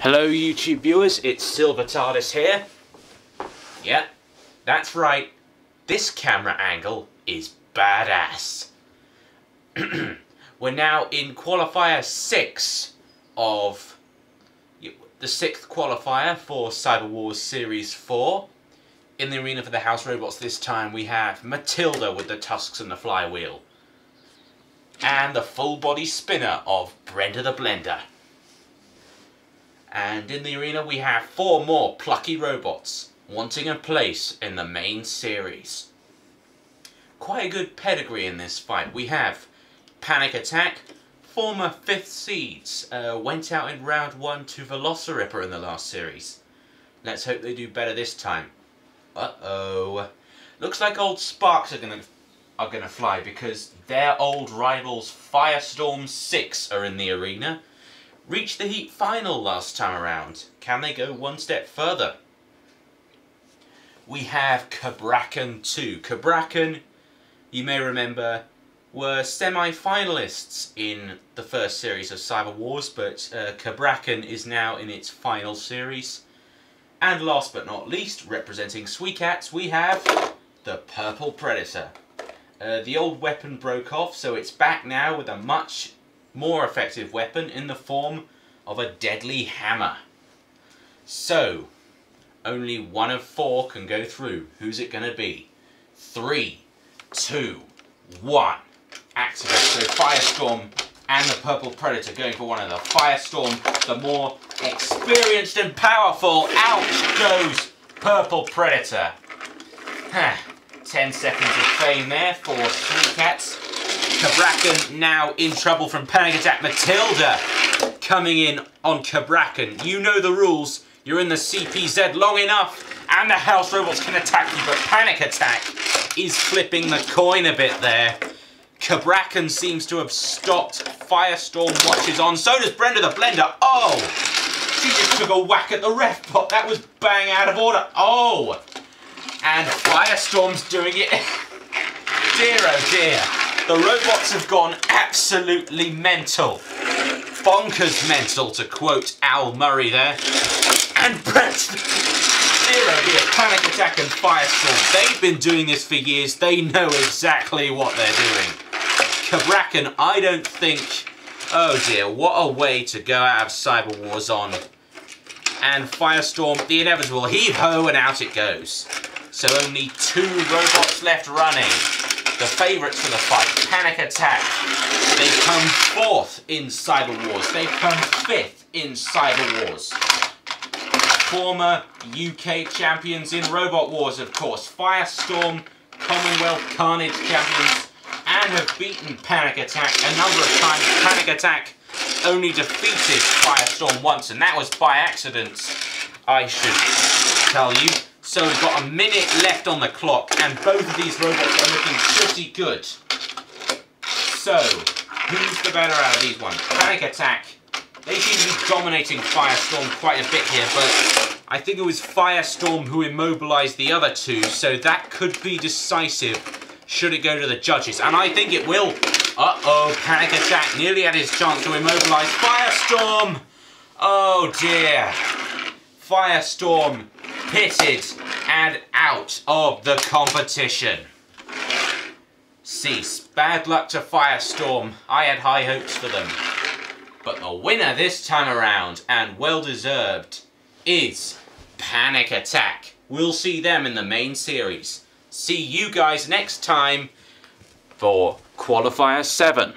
Hello YouTube viewers, it's Silvertardis here. Yeah, that's right. This camera angle is badass. We're now in qualifier 6 of the 6th qualifier for Cyber Wars Series 4. In the arena for the House Robots this time we have Matilda with the tusks and the flywheel. And the full body spinner of Brenda the Blender. And in the arena we have four more plucky robots wanting a place in the main series. Quite a good pedigree in this fight. We have Panic Attack, former 5th Seeds, uh, went out in round 1 to Velocirippa in the last series. Let's hope they do better this time. Uh-oh. Looks like old Sparks are gonna are gonna fly because their old rivals Firestorm 6 are in the arena reached the heat final last time around. Can they go one step further? We have Cabrakan 2. Cabrakan, you may remember, were semi-finalists in the first series of Cyber Wars, but uh, is now in its final series. And last but not least, representing Suicats, we have the Purple Predator. Uh, the old weapon broke off, so it's back now with a much more effective weapon in the form of a deadly hammer. So, only one of four can go through. Who's it going to be? Three, two, one. Activate. So Firestorm and the Purple Predator going for one of the Firestorm, the more experienced and powerful. Out goes Purple Predator. Ten seconds of fame there for Suicats. Cabrakan now in trouble from Panic Attack. Matilda coming in on Cabrakan. You know the rules. You're in the CPZ long enough and the house robots can attack you, but Panic Attack is flipping the coin a bit there. Cabrakan seems to have stopped. Firestorm watches on. So does Brenda the Blender. Oh! She just took a whack at the Refbot. That was bang out of order. Oh! And Firestorm's doing it. dear oh dear. The robots have gone absolutely mental. Bonkers mental, to quote Al Murray there. And Brett Zero here, Panic Attack and Firestorm. They've been doing this for years. They know exactly what they're doing. Cabrakan, I don't think... Oh dear, what a way to go out of Cyber Wars on. And Firestorm, the inevitable heave-ho, and out it goes. So only two robots left running the favourites for the fight, Panic Attack. They come fourth in Cyber Wars. They come fifth in Cyber Wars. Former UK champions in Robot Wars, of course. Firestorm, Commonwealth Carnage champions, and have beaten Panic Attack a number of times. Panic Attack only defeated Firestorm once, and that was by accident, I should tell you. So we've got a minute left on the clock, and both of these robots are looking pretty good. So, who's the better out of these ones? Panic Attack. They seem to be dominating Firestorm quite a bit here, but I think it was Firestorm who immobilized the other two, so that could be decisive should it go to the judges. And I think it will. Uh-oh, Panic Attack nearly had his chance to immobilize Firestorm. Oh dear. Firestorm pitted and out of the competition. Cease. Bad luck to Firestorm. I had high hopes for them. But the winner this time around, and well deserved, is Panic Attack. We'll see them in the main series. See you guys next time for Qualifier 7.